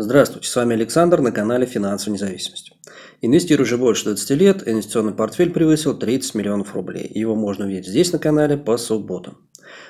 Здравствуйте, с вами Александр на канале Финансовая независимость. Инвестирую уже больше 20 лет, инвестиционный портфель превысил 30 миллионов рублей. Его можно увидеть здесь на канале по субботам.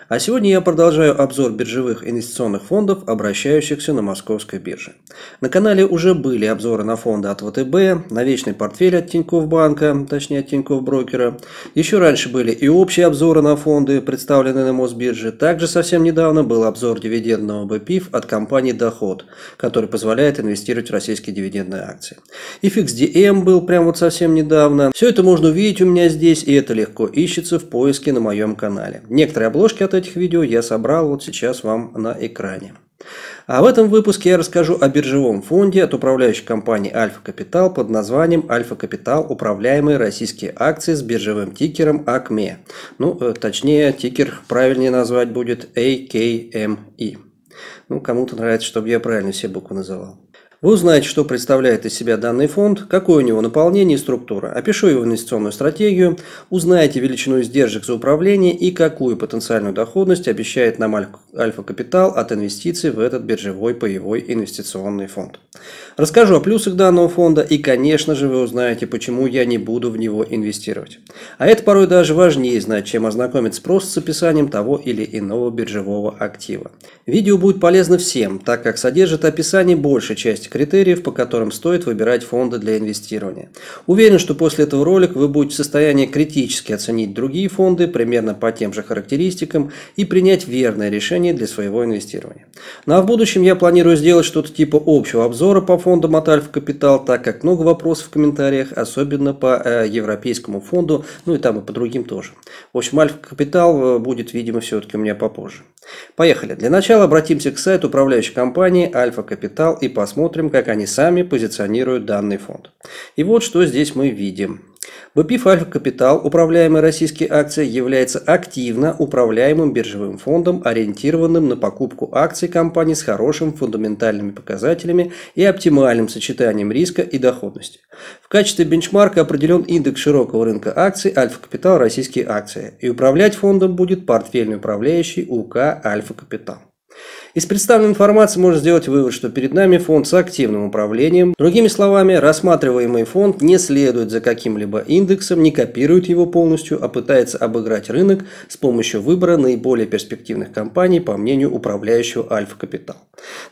А сегодня я продолжаю обзор биржевых инвестиционных фондов, обращающихся на московской бирже. На канале уже были обзоры на фонды от ВТБ, на вечный портфель от Тинькофф банка, точнее от Тинькофф брокера. Еще раньше были и общие обзоры на фонды, представленные на Мосбирже. Также совсем недавно был обзор дивидендного БПИФ от компании Доход, который позволяет инвестировать в российские дивидендные акции. И FixDM был прямо вот совсем недавно. Все это можно увидеть у меня здесь, и это легко ищется в поиске на моем канале. Некоторые обложки от этих видео я собрал вот сейчас вам на экране. А в этом выпуске я расскажу о биржевом фонде от управляющей компании Альфа Капитал под названием Альфа Капитал управляемые российские акции с биржевым тикером АКМЕ. Ну, э, точнее, тикер правильнее назвать будет AKME. Ну, кому-то нравится, чтобы я правильно все буквы называл. Вы узнаете, что представляет из себя данный фонд, какое у него наполнение и структура. Опишу его инвестиционную стратегию, узнаете величину издержек за управление и какую потенциальную доходность обещает нам Альфа Капитал от инвестиций в этот биржевой паевой инвестиционный фонд. Расскажу о плюсах данного фонда и, конечно же, вы узнаете, почему я не буду в него инвестировать. А это порой даже важнее знать, чем ознакомиться просто с описанием того или иного биржевого актива. Видео будет полезно всем, так как содержит описание большей части критериев, по которым стоит выбирать фонды для инвестирования. Уверен, что после этого ролика вы будете в состоянии критически оценить другие фонды примерно по тем же характеристикам и принять верное решение для своего инвестирования. Ну а в будущем я планирую сделать что-то типа общего обзора по фондам от Альфа Капитал, так как много вопросов в комментариях, особенно по э, европейскому фонду, ну и там и по другим тоже. В общем, Альфа Капитал э, будет, видимо, все-таки у меня попозже. Поехали. Для начала обратимся к сайту управляющей компании Альфа Капитал и посмотрим, как они сами позиционируют данный фонд. И вот что здесь мы видим. БПИФ Альфа Капитал, управляемый российские акции, является активно управляемым биржевым фондом, ориентированным на покупку акций компаний с хорошими фундаментальными показателями и оптимальным сочетанием риска и доходности. В качестве бенчмарка определен индекс широкого рынка акций Альфа Капитал российские акции, и управлять фондом будет портфельный управляющий УК Альфа Капитал. Из представленной информации можно сделать вывод, что перед нами фонд с активным управлением. Другими словами, рассматриваемый фонд не следует за каким-либо индексом, не копирует его полностью, а пытается обыграть рынок с помощью выбора наиболее перспективных компаний, по мнению управляющего Альфа Капитал.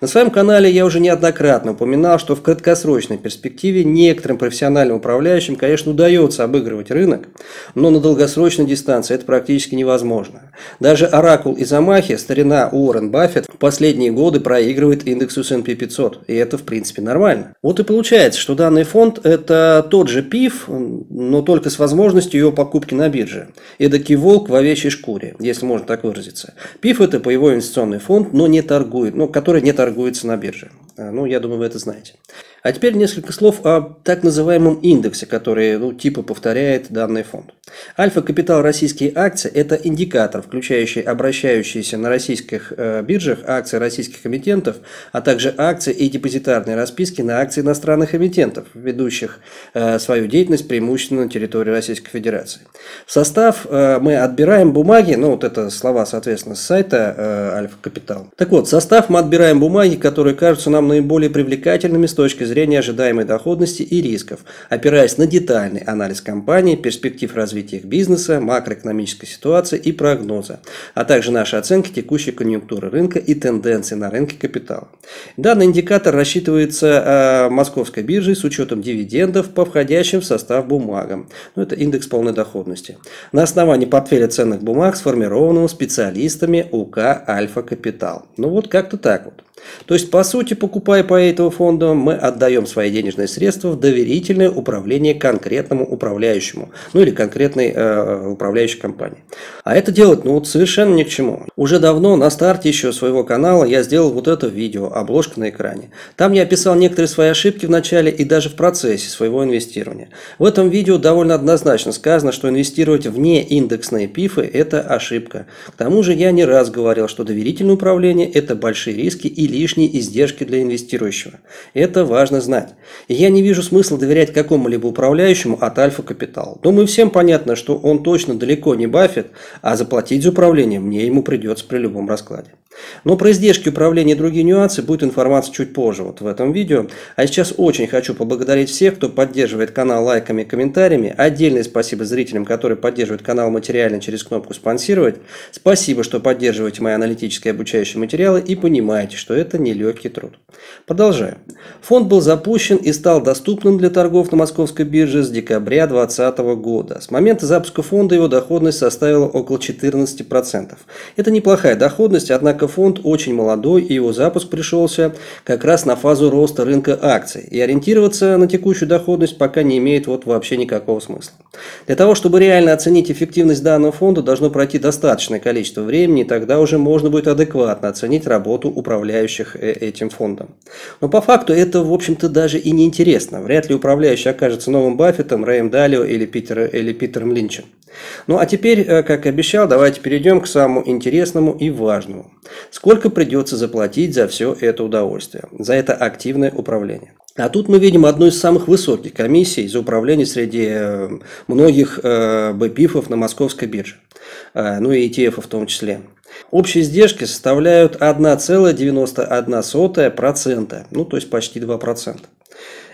На своем канале я уже неоднократно упоминал, что в краткосрочной перспективе некоторым профессиональным управляющим, конечно, удается обыгрывать рынок, но на долгосрочной дистанции это практически невозможно. Даже Оракул и Замахи, старина Уоррен Баффет, последние годы проигрывает индексу S&P 500. И это, в принципе, нормально. Вот и получается, что данный фонд – это тот же ПИФ, но только с возможностью его покупки на бирже. Эдакий волк в овечьей шкуре, если можно так выразиться. ПИФ – это боевой инвестиционный фонд, но не торгует, ну, который не торгуется на бирже. А, ну, я думаю, вы это знаете. А теперь несколько слов о так называемом индексе, который ну, типа повторяет данный фонд. Альфа-капитал российские акции – это индикатор, включающий обращающиеся на российских э, биржах акции российских эмитентов, а также акции и депозитарные расписки на акции иностранных эмитентов, ведущих э, свою деятельность преимущественно на территории Российской Федерации. В состав э, мы отбираем бумаги, ну вот это слова, соответственно, с сайта э, Альфа-капитал. Так вот, в состав мы отбираем бумаги, которые кажутся нам наиболее привлекательными с точки зрения зрения ожидаемой доходности и рисков, опираясь на детальный анализ компании, перспектив развития их бизнеса, макроэкономической ситуации и прогноза, а также наши оценки текущей конъюнктуры рынка и тенденций на рынке капитала. Данный индикатор рассчитывается э, московской биржей с учетом дивидендов по входящим в состав бумагам. Ну, это индекс полной доходности. На основании портфеля ценных бумаг, сформированного специалистами УК Альфа Капитал. Ну вот как-то так вот. То есть, по сути, покупая по этому фонду, мы отдаем свои денежные средства в доверительное управление конкретному управляющему, ну или конкретной э, управляющей компании. А это делать, ну, совершенно ни к чему. Уже давно, на старте еще своего канала, я сделал вот это видео, обложка на экране. Там я описал некоторые свои ошибки в начале и даже в процессе своего инвестирования. В этом видео довольно однозначно сказано, что инвестировать вне индексные пифы – это ошибка. К тому же я не раз говорил, что доверительное управление – это большие риски и лишние издержки для инвестирующего. Это важно знать. И я не вижу смысла доверять какому-либо управляющему от Альфа Капитал. Думаю, всем понятно, что он точно далеко не Баффет, а заплатить за управление мне ему придется при любом раскладе. Но про издержки управления и другие нюансы будет информация чуть позже вот в этом видео. А сейчас очень хочу поблагодарить всех, кто поддерживает канал лайками и комментариями. Отдельное спасибо зрителям, которые поддерживают канал материально через кнопку «Спонсировать». Спасибо, что поддерживаете мои аналитические обучающие материалы и понимаете, что это нелегкий труд. Продолжаем. Фонд был запущен и стал доступным для торгов на московской бирже с декабря 2020 года. С момента запуска фонда его доходность составила около 14%. Это неплохая доходность, однако фонд очень молодой, и его запуск пришелся как раз на фазу роста рынка акций. И ориентироваться на текущую доходность пока не имеет вот вообще никакого смысла. Для того, чтобы реально оценить эффективность данного фонда, должно пройти достаточное количество времени, и тогда уже можно будет адекватно оценить работу управляющих э, этим фондом. Но по факту это, в общем-то, даже и не интересно. Вряд ли управляющий окажется новым Баффетом, Рэем Далио или, Питер, или Питером Линчем. Ну а теперь, э, как и обещал, давайте перейдем к самому интересному и важному. Сколько придется заплатить за все это удовольствие, за это активное управление? А тут мы видим одну из самых высоких комиссий за управление среди э, многих э, БПИФов на московской бирже, ну и ETF в том числе. Общие издержки составляют 1,91%, ну то есть почти 2%.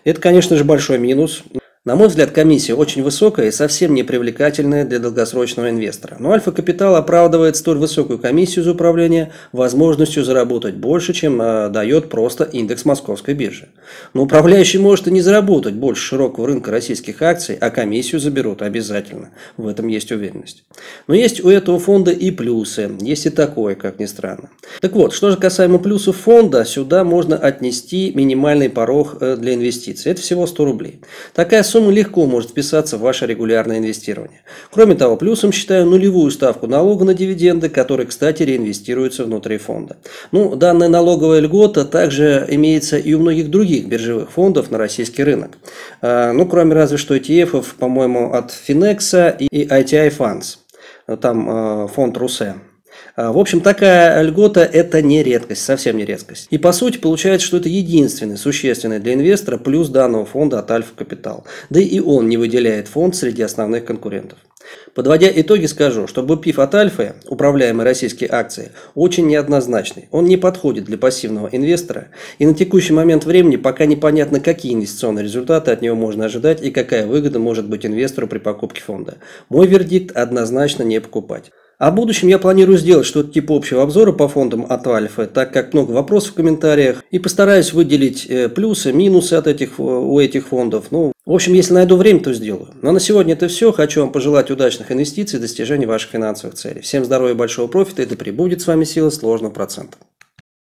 Это, конечно же, большой минус. На мой взгляд, комиссия очень высокая и совсем не привлекательная для долгосрочного инвестора. Но Альфа Капитал оправдывает столь высокую комиссию за управление возможностью заработать больше, чем э, дает просто индекс московской биржи. Но управляющий может и не заработать больше широкого рынка российских акций, а комиссию заберут обязательно. В этом есть уверенность. Но есть у этого фонда и плюсы. Есть и такое, как ни странно. Так вот, что же касаемо плюсов фонда, сюда можно отнести минимальный порог э, для инвестиций. Это всего 100 рублей. Такая сумма легко может вписаться в ваше регулярное инвестирование. Кроме того, плюсом считаю нулевую ставку налога на дивиденды, который, кстати, реинвестируется внутри фонда. Ну, данная налоговая льгота также имеется и у многих других биржевых фондов на российский рынок. А, ну, кроме разве что ETF, по-моему, от Finex и ITI Funds. Там а, фонд Русе. А, в общем, такая льгота – это не редкость, совсем не редкость. И по сути получается, что это единственный существенный для инвестора плюс данного фонда от Альфа Капитал. Да и он не выделяет фонд среди основных конкурентов. Подводя итоги, скажу, что БПИФ от Альфы, управляемые российские акции, очень неоднозначный. Он не подходит для пассивного инвестора, и на текущий момент времени пока непонятно, какие инвестиционные результаты от него можно ожидать и какая выгода может быть инвестору при покупке фонда. Мой вердикт – однозначно не покупать. А в будущем я планирую сделать что-то типа общего обзора по фондам от Альфа, так как много вопросов в комментариях, и постараюсь выделить э, плюсы, минусы от этих, у этих фондов. Ну, в общем, если найду время, то сделаю. Но на сегодня это все. Хочу вам пожелать удачных инвестиций и достижения ваших финансовых целей. Всем здоровья большого профита, и да пребудет с вами сила сложного процента.